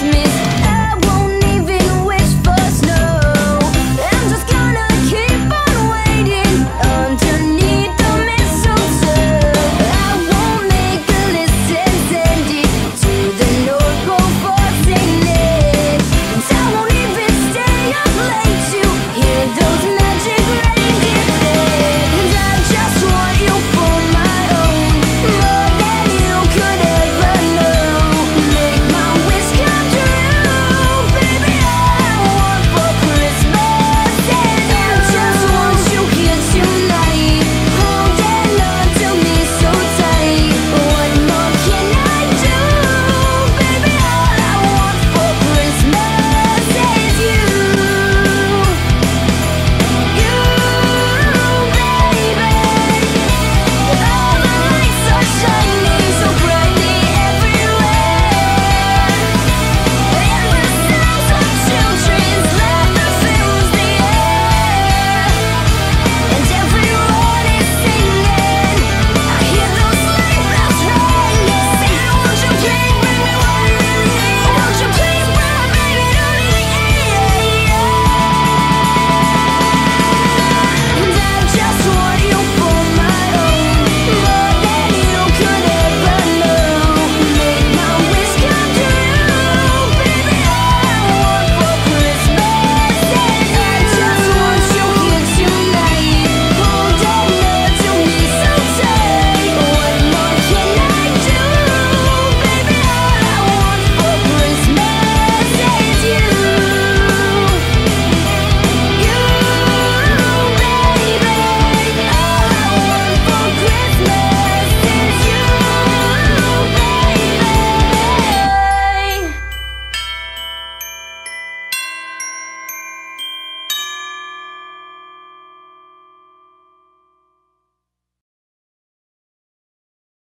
Christmas.